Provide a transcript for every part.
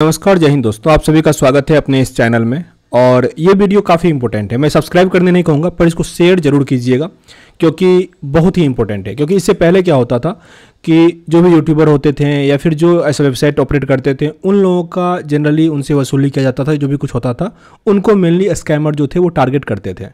नमस्कार, जय हिंद दोस्तों। आप सभी का स्वागत है अपने इस चैनल में। और ये वीडियो काफ़ी इंपॉर्टेंट है। मैं सब्सक्राइब करने नहीं कहूँगा, पर इसको शेयर ज़रूर कीजिएगा, क्योंकि बहुत ही इंपॉर्टेंट है। क्योंकि इससे पहले क्या होता था कि जो भी यूट्यूबर होते थे, या फिर जो ऐसे वेबसाइट ऑपरेट करते थे, उन लोगों का जनरली उनसे वसूली किया जाता था, जो भी कुछ होता था, उनको मेनली स्कैमर जो थे, वो टारगेट करते थे।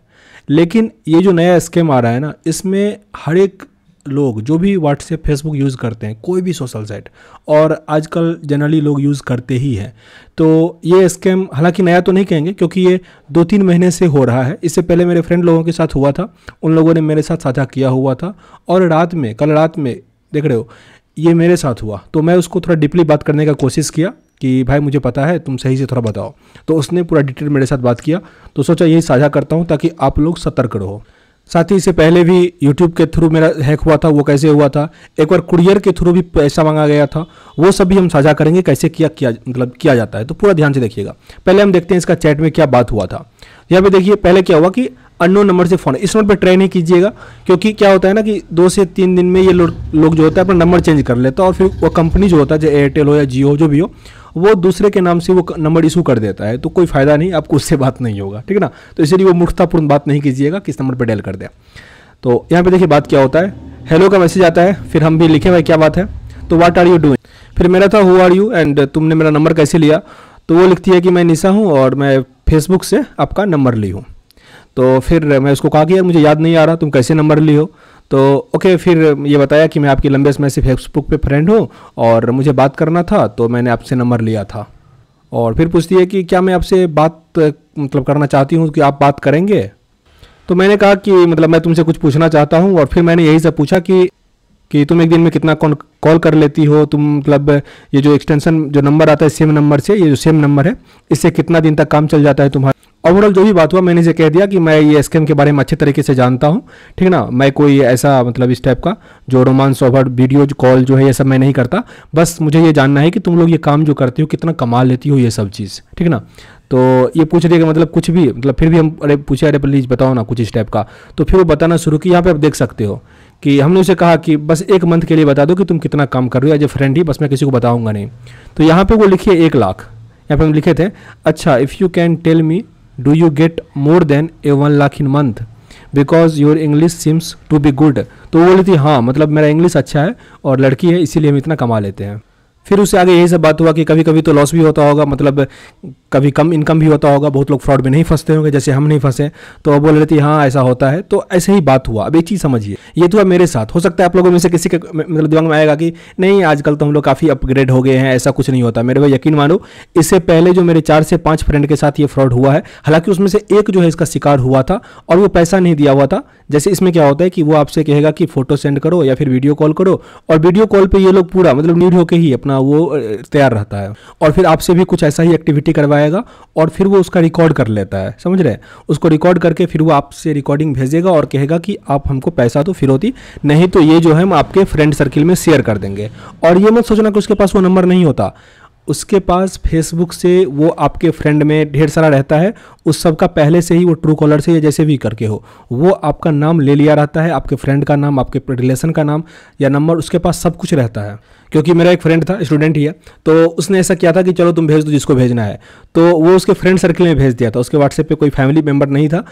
लेकिन ये जो नया स्कैम आ रहा है ना, इसमें हर एक लोग, जो भी व्हाट्सएप फेसबुक यूज़ करते हैं, कोई भी सोशल साइट और आजकल जनरली लोग यूज़ करते ही हैं। तो ये स्कैम हालाँकि नया तो नहीं कहेंगे, क्योंकि ये दो तीन महीने से हो रहा है। इससे पहले मेरे फ्रेंड लोगों के साथ हुआ था, उन लोगों ने मेरे साथ साझा किया हुआ था, और रात में, कल रात में, देख रहे हो, ये मेरे साथ हुआ। तो मैं उसको थोड़ा डीपली बात करने का कोशिश किया, कि भाई मुझे पता है, तुम सही से थोड़ा बताओ। तो उसने पूरा डिटेल मेरे साथ बात किया तो सोचा यही साझा करता हूँ, ताकि आप लोग सतर्क रहो। साथ ही इससे पहले भी यूट्यूब के थ्रू मेरा हैक हुआ था, वो कैसे हुआ था? एक बार कुरियर के थ्रू भी पैसा मांगा गया था, वो सब भी हम साझा करेंगे कैसे किया किया मतलब किया जाता है। तो पूरा ध्यान से देखिएगा। पहले हम देखते हैं इसका चैट में क्या बात हुआ था। यहाँ पे देखिए, पहले क्या हुआ कि अननोन नंबर से फ़ोन इस नंबर पर ट्राई नहीं कीजिएगा, क्योंकि क्या होता है ना कि दो से तीन दिन में ये लोग लोग जो होता है अपना नंबर चेंज कर लेता है और फिर वो कंपनी जो होता है, चाहे एयरटेल हो या जियो जो भी हो, वो दूसरे के नाम से वो नंबर इशू कर देता है। तो कोई फ़ायदा नहीं, आपको उससे बात नहीं होगा, ठीक है ना? तो इसलिए वो मूर्खतापूर्ण बात नहीं कीजिएगा किस नंबर पर डेल कर दे तो यहाँ पर देखिए बात क्या होता है। हेलो का मैसेज आता है, फिर हम भी लिखे, भाई क्या बात है? तो वाट आर यू डूइंग फिर मेरा था हु आर यू एंड तुमने मेरा नंबर कैसे लिया? तो वो लिखती है कि मैं निशा हूँ और मैं फेसबुक से आपका नंबर ली हूँ। तो फिर मैं उसको कहा कि यार मुझे याद नहीं आ रहा, तुम कैसे नंबर ली हो? तो ओके फिर ये बताया कि मैं आपकी लंबे समय से फेसबुक पे फ्रेंड हूँ और मुझे बात करना था तो मैंने आपसे नंबर लिया था। और फिर पूछती है कि क्या मैं आपसे बात मतलब करना चाहती हूँ कि आप बात करेंगे? तो मैंने कहा कि मतलब मैं तुमसे कुछ पूछना चाहता हूँ और फिर मैंने यही सब पूछा कि कि तुम एक दिन में कितना कौन, कॉल कर लेती हो? तुम मतलब ये जो एक्सटेंशन जो नंबर आता है सेम नंबर से, ये जो सेम नंबर है, इससे कितना दिन तक काम चल जाता है तुम्हारा? ओवरऑल जो भी बात हुआ, मैंने इसे कह दिया कि मैं ये स्कैम के बारे में अच्छे तरीके से जानता हूँ। ठीक ना? मैं कोई ऐसा मतलब इस टाइप का जो रोमांस ओवर वीडियो कॉल जो है, ये सब मैं नहीं करता। बस मुझे ये जानना है कि तुम लोग ये काम जो करते हो, कितना कमा लेती हो ये सब चीज़। ठीक ना? तो ये पूछ रही है मतलब कुछ भी मतलब फिर भी हम, अरे पूछे अरे प्लीज़ बताओ ना कुछ इस टाइप का। तो फिर वो बताना शुरू की यहाँ पे आप देख सकते हो कि हमने उसे कहा कि बस एक मंथ के लिए बता दो कि तुम कितना काम कर रहे हो एज ए फ्रेंड ही, बस मैं किसी को बताऊँगा नहीं। तो यहाँ पे वो लिखिए एक लाख। यहाँ पे हम लिखे थे अच्छा if you can tell me do you get more than a one lakh in month because your English seems to be good तो वो बोली थी हाँ मतलब मेरा इंग्लिश अच्छा है और लड़की है, इसीलिए हम इतना कमा लेते हैं. फिर उससे आगे यही सब बात हुआ कि कभी कभी तो लॉस भी होता होगा मतलब कभी कम इनकम भी होता होगा, बहुत लोग फ्रॉड में नहीं फंसते होंगे, जैसे हम नहीं फंसे तो वो बोल रहे थी हाँ ऐसा होता है। तो ऐसे ही बात हुआ। अब एक चीज़ समझिए, ये तो मेरे साथ। हो सकता है आप लोगों में से किसी के मतलब दिमाग में आएगा कि, नहीं, आजकल तो हम लोग काफ़ी अपग्रेड हो गए हैं, ऐसा कुछ नहीं होता। मेरे को यकीन मानो, इससे पहले जो मेरे चार से पाँच फ्रेंड के साथ ये फ्रॉड हुआ है, हालाँकि उसमें से एक जो है इसका शिकार हुआ था, और वो पैसा नहीं दिया हुआ था। जैसे इसमें क्या होता है कि वो आपसे कहेगा कि फ़ोटो सेंड करो या फिर वीडियो कॉल करो, और वीडियो कॉल पे ये लोग पूरा मतलब नीड होकर ही अपना वो तैयार रहता है। और फिर आपसे भी कुछ ऐसा ही एक्टिविटी करवाएगा और फिर वो उसका रिकॉर्ड कर लेता है। समझ रहे हैं? उसको रिकॉर्ड करके फिर वो आपसे रिकॉर्डिंग भेजेगा और कहेगा कि आप हमको पैसा तो फिरौती, नहीं तो ये जो है हम आपके फ्रेंड सर्किल में शेयर कर देंगे। और ये मत सोचना कि उसके पास वो नंबर नहीं होता। उसके पास फेसबुक से वो आपके फ्रेंड में ढेर सारा रहता है। उस सब का पहले से ही वो ट्रू कॉलर से या जैसे भी करके हो। वो आपका नाम ले लिया रहता है, आपके फ्रेंड का नाम, आपके रिलेशन का नाम या नंबर उसके पास सब कुछ रहता है। क्योंकि मेरा एक फ्रेंड था स्टूडेंट ही है। तो उसने ऐसा किया था कि चलो तुम भेज दो जिसको भेजना है। तो वो उसके फ्रेंड सर्किल में भेज दिया था। उसके व्हाट्सएप पर कोई फैमिली मेंबर नहीं था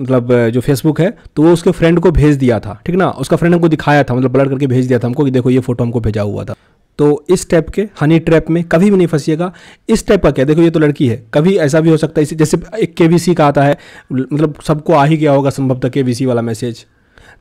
मतलब जो फेसबुक है तो वो उसके फ्रेंड को भेज दिया था। ठीक ना? उसका फ्रेंड हमको दिखाया था मतलब ब्लर करके भेज दिया था हमको कि देखो ये फ़ोटो हमको भेजा हुआ था। तो इस टाइप के हनी ट्रैप में कभी भी नहीं फंसिएगा। इस टाइप का क्या? देखो, ये तो लड़की है। कभी ऐसा भी हो सकता है। जैसे एक के का आता है मतलब सबको आ ही गया होगा संभवतः के वाला मैसेज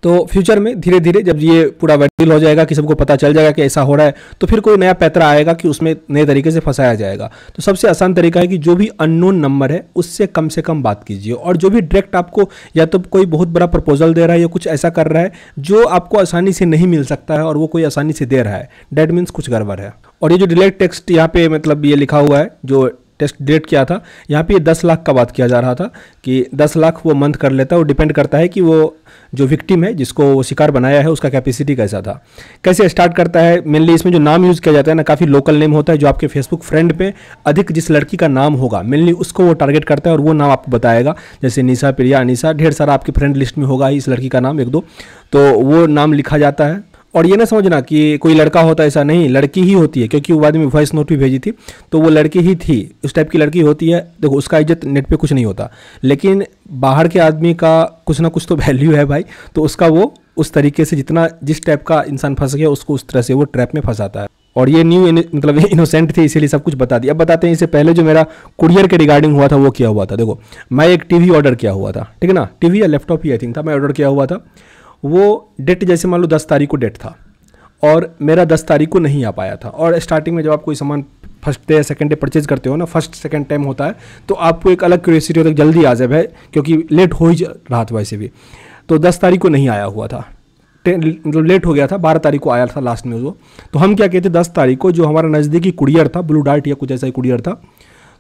तो फ्यूचर में धीरे धीरे जब ये पूरा वायरल हो जाएगा, कि सबको पता चल जाएगा कि ऐसा हो रहा है तो फिर कोई नया पैतरा आएगा कि उसमें नए तरीके से फंसाया जाएगा। तो सबसे आसान तरीका है कि जो भी अननोन नंबर है, उससे कम से कम बात कीजिए। और जो भी डायरेक्ट आपको या तो कोई बहुत बड़ा प्रपोजल दे रहा है या कुछ ऐसा कर रहा है, जो आपको आसानी से नहीं मिल सकता है और वो कोई आसानी से दे रहा है। डेट मीन्स कुछ गड़बड़ है। और ये जो डिलेक्ट टेक्स्ट यहाँ पे मतलब ये लिखा हुआ है, जो टेस्ट डेट किया था। यहाँ पे दस लाख का बात किया जा रहा था कि दस लाख वो मंथ कर लेता है वो डिपेंड करता है कि वो जो विक्टिम है, जिसको वो शिकार बनाया है, उसका कैपेसिटी कैसा था। कैसे स्टार्ट करता है? मेनली इसमें जो नाम यूज़ किया जाता है ना, काफ़ी लोकल नेम होता है, जो आपके फेसबुक फ्रेंड पे अधिक जिस लड़की का नाम होगा मेनली उसको वो टारगेट करता है और वो नाम आपको बताएगा। जैसे निशा, प्रिया, अनिशा, ढेर सारा आपके फ्रेंड लिस्ट में होगा इस लड़की का नाम, एक दो। तो वो नाम लिखा जाता है। और ये ना समझना कि कोई लड़का होता ऐसा नहीं, लड़की ही होती है, क्योंकि वो बाद में वॉइस नोट भी भेजी थी तो वो लड़की ही थी। उस टाइप की लड़की होती है, देखो उसका इज़्ज़त नेट पे कुछ नहीं होता। लेकिन बाहर के आदमी का कुछ ना कुछ तो वैल्यू है भाई तो उसका वो उस तरीके से जितना, जिस टाइप का इंसान फंस गया, उसको उस तरह से वो ट्रैप में फंसाता है। और ये न्यू मतलब इनोसेंट थे, इसीलिए सब कुछ बता दिया। अब बताते हैं, इससे पहले जो मेरा कुरियर के रिगार्डिंग हुआ था, वो क्या हुआ था? देखो, मैं एक टीवी ऑर्डर किया हुआ था, ठीक है ना? टीवी या लैपटॉप ही आई थिंक था, मैं ऑर्डर किया हुआ था। वो डेट जैसे मान लो दस तारीख को डेट था और मेरा दस तारीख को नहीं आ पाया था। और स्टार्टिंग में जब आप कोई सामान first day second day purchase करते हो ना फ़र्स्ट सेकंड टाइम होता है तो आपको एक अलग क्यूरियोसिटी होता है जल्दी आ जाए भाई, क्योंकि लेट हो ही रहा था वैसे भी। तो दस तारीख को नहीं आया हुआ था। मतलब लेट हो गया था, बारह तारीख को आया था लास्ट में वो। तो हम क्या कहते, दस तारीख को जो हमारा नज़दीकी कुरियर था ब्लू डार्ट या कुछ ऐसा ही कुरियर था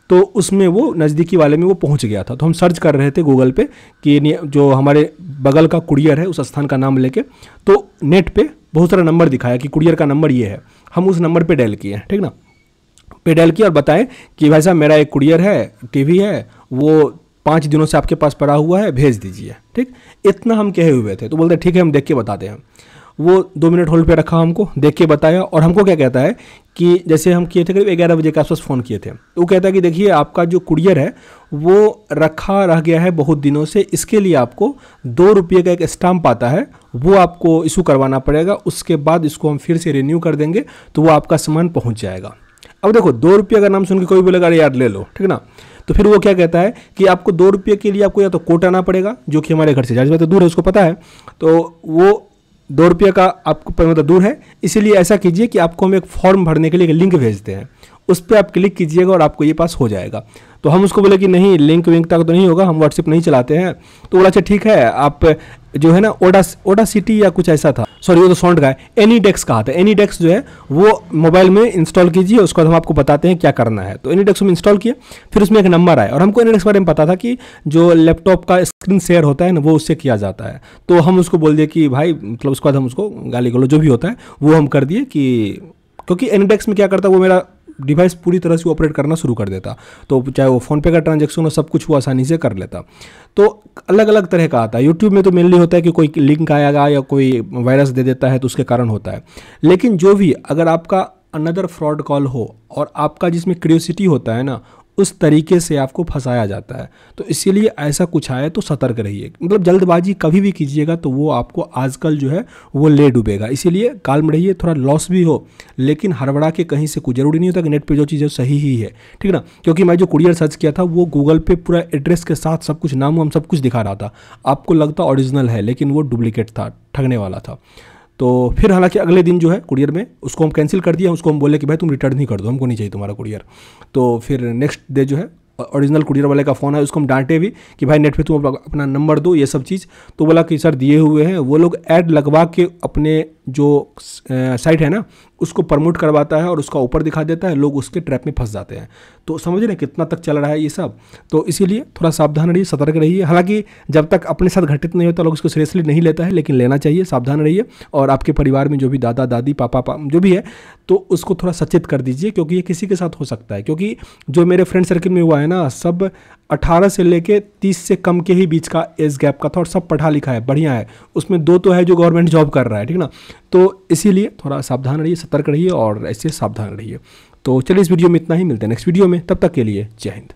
तो उसमें वो नज़दीकी वाले में वो पहुँच गया था। तो हम सर्च कर रहे थे गूगल पे कि जो हमारे बगल का कुरियर है, उस स्थान का नाम लेके तो नेट पे बहुत सारा नंबर दिखाया कि कुरियर का नंबर ये है। हम उस नंबर पे डायल किए ठीक ना? पे डायल किया और बताएँ कि भाई साहब, मेरा एक कुरियर है टीवी है, वो पाँच दिनों से आपके पास पड़ा हुआ है, भेज दीजिए, ठीक? इतना हम कहे हुए थे। तो बोलते ठीक है, हम देख के बताते हैं। वो दो मिनट होल्ड पे रखा हमको, देख के बताया और हमको क्या कहता है कि जैसे हम किए थे करीब ग्यारह बजे के आसपास फ़ोन किए थे। तो वो कहता है कि देखिए, आपका जो कुरियर है, वो रखा रह गया है बहुत दिनों से, इसके लिए आपको दो रुपये का एक स्टाम्प आता है, वो आपको इशू करवाना पड़ेगा, उसके बाद इसको हम फिर से रिन्यू कर देंगे तो वो आपका सामान पहुँच जाएगा। अब देखो, दो रुपये का नाम सुन के कोई बोलेगा, अरे यार, ले लो। ठीक ना? तो फिर वो क्या कहता है कि आपको दो रुपये के लिए आपको या तो कोट आना पड़ेगा, जो कि हमारे घर से ज़ाहिर बात दूर है, उसको पता है। तो वो दो रुपये का आपको मतलब दूर है। इसीलिए ऐसा कीजिए कि आपको हम एक फॉर्म भरने के लिए एक लिंक भेजते हैं। उस पर आप क्लिक कीजिएगा और आपको ये पास हो जाएगा। तो हम उसको बोले कि नहीं, लिंक विंक तक तो नहीं होगा, हम व्हाट्सएप नहीं चलाते हैं। तो बोला अच्छा ठीक है, आप जो है ना ओडा ओडा सिटी या कुछ ऐसा था। सॉरी वो तो सॉन्ट का है। एनी डेक्स कहा था। एनी डेक्स जो है, वो मोबाइल में इंस्टॉल कीजिए, उसके बाद हम आपको बताते हैं क्या करना है। तो एनी डेक्स हम इंस्टॉल किए, फिर उसमें एक नंबर आया। और हमको एनी डेक्स बारे में पता था कि जो लैपटॉप का स्क्रीन शेयर होता है ना, वो उससे किया जाता है। तो हम उसको बोल दिए कि, भाई मतलब उसके बाद हम उसको गाली गलो जो भी होता है, वो हम कर दिए कि, क्योंकि एनीडेक्स में क्या करता है, वो मेरा डिवाइस पूरी तरह से ऑपरेट करना शुरू कर देता। तो चाहे वो फ़ोनपे का ट्रांजेक्शन हो, सब कुछ वो आसानी से कर लेता। तो अलग अलग तरह का आता है। यूट्यूब में तो मेनली होता है कि कोई लिंक आएगा या कोई वायरस दे देता है तो उसके कारण होता है। लेकिन जो भी, अगर आपका अनदर फ्रॉड कॉल हो और आपका जिसमें क्रियोसिटी होता है ना उस तरीके से आपको फंसाया जाता है। तो इसीलिए ऐसा कुछ आए तो सतर्क रहिए। मतलब जल्दबाजी कभी भी कीजिएगा तो वो आपको आजकल जो है वो ले डूबेगा। इसीलिए काल में रहिए, थोड़ा लॉस भी हो, लेकिन हड़बड़ा के कहीं से कुछ ज़रूरी नहीं होता कि नेट पे जो चीज़ सही ही है। ठीक ना? क्योंकि मैं जो कुरियर सर्च किया था, वो गूगल पे पूरा एड्रेस के साथ सब कुछ, नाम वाम सब कुछ दिखा रहा था। आपको लगता ओरिजिनल है, लेकिन वो डुप्लीकेट था, ठगने वाला था। तो फिर हालाँकि अगले दिन जो है कुरियर में उसको हम कैंसिल कर दिया, उसको हम बोले कि भाई तुम रिटर्न ही कर दो, हमको नहीं चाहिए तुम्हारा कुरियर तो फिर नेक्स्ट डे जो है ओरिजिनल कुरियर वाले का फ़ोन है उसको हम डांटे भी कि भाई नेट पे तुम अपना नंबर दो, ये सब चीज़। तो बोला कि सर दिए हुए हैं, वो लोग ऐड लगवा के अपने जो साइट है ना उसको प्रमोट करवाता है और उसका ऊपर दिखा देता है लोग उसके ट्रैप में फंस जाते हैं। तो समझ रहे कितना तक चल रहा है ये सब? तो इसीलिए थोड़ा सावधान रहिए सतर्क रहिए। हालाँकि जब तक अपने साथ घटित नहीं होता लोग उसको सीरियसली नहीं लेता है लेकिन लेना चाहिए सावधान रहिए। और आपके परिवार में जो भी दादा दादी पापा पा, जो भी है तो उसको थोड़ा सचेत कर दीजिए क्योंकि ये किसी के साथ हो सकता है। क्योंकि जो मेरे फ्रेंड सर्किल में हुआ है ना सब 18 से लेके 30 से कम के ही बीच का एज गैप का था और सब पढ़ा लिखा है, बढ़िया है। उसमें दो तो है जो गवर्नमेंट जॉब कर रहा है, ठीक ना? तो इसीलिए थोड़ा सावधान रहिए, सतर्क रहिए और ऐसे सावधान रहिए। तो चलिए इस वीडियो में इतना ही, मिलते हैं नेक्स्ट वीडियो में, तब तक के लिए जय हिंद।